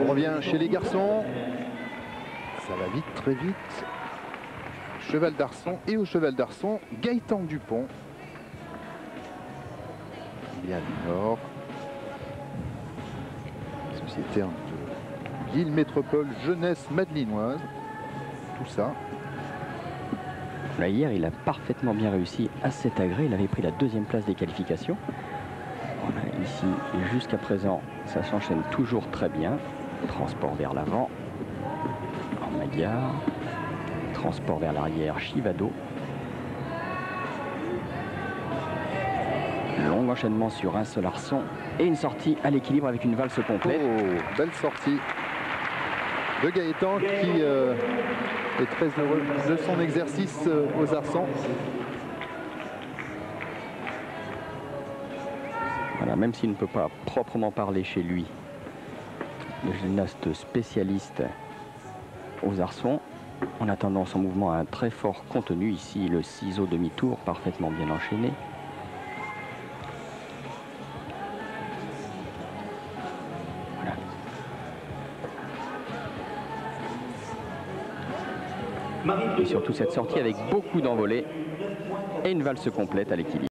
On revient chez les garçons. Ça va vite, très vite. Cheval d'Arçon et au cheval d'Arçon, Gaëtan Dupont. Bien du Nord. Société de Lille Métropole Jeunesse Madelinoise. Tout ça. Là, hier, il a parfaitement bien réussi à cet agré. Il avait pris la deuxième place des qualifications. Ici, jusqu'à présent, ça s'enchaîne toujours très bien. Transport vers l'avant. En Magyar. Transport vers l'arrière, Chivado. Long enchaînement sur un seul arçon. Et une sortie à l'équilibre avec une valse complète. Oh, belle sortie de Gaëtan qui euh, est très heureux de son exercice euh, aux arçons. Même s'il ne peut pas proprement parler chez lui, le gymnaste spécialiste aux arçons, en attendant son mouvement a un très fort contenu. Ici, le ciseau demi-tour parfaitement bien enchaîné. Et surtout cette sortie avec beaucoup d'envolée et une valse complète à l'équilibre.